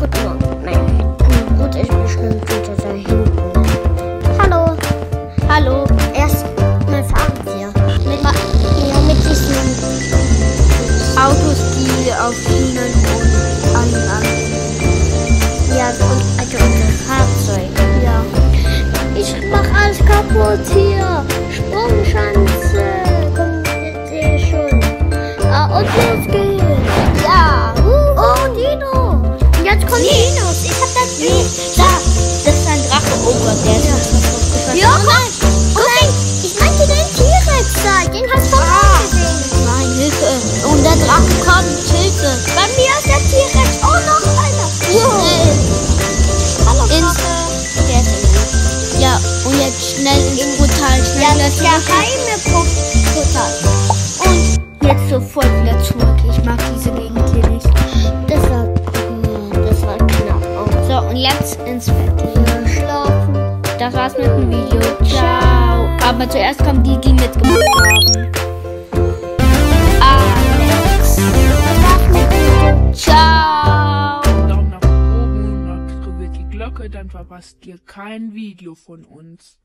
Guten Morgen. Nein, gut, ich bestimmt wieder da hinten. Hallo. Hallo. Erst mal fahren wir. Mit, ja, mit diesen Autos, die auf Schienen und anderen. Ja, und also unser Fahrzeug. Ja. Ich mach alles kaputt hier. Sprungschanze. Kommt ihr schon. Ah, und los Ja, komm. Oh nein, ich meinte den T-Rex da. Den hast du auch gesehen. Nein, Hilfe. Und der Drache kommt. Hilfe. Bei mir ist der T-Rex auch noch einer. Schnell. Hallo, Ins-. Der ist Ja, und jetzt schnell ins Portal. Schnell Ja, das geheime Portal. Und jetzt sofort wieder zurück. Ich mag diese Gegend hier nicht. Das war, oh, das war knapp. Oh. So, und jetzt ins Bett. Das war's mit dem Video. Ciao. Aber zuerst kommen die, die mitgemacht haben. Alex. Ciao. Daumen nach oben und aktiviert die Glocke, dann verpasst ihr kein Video von uns.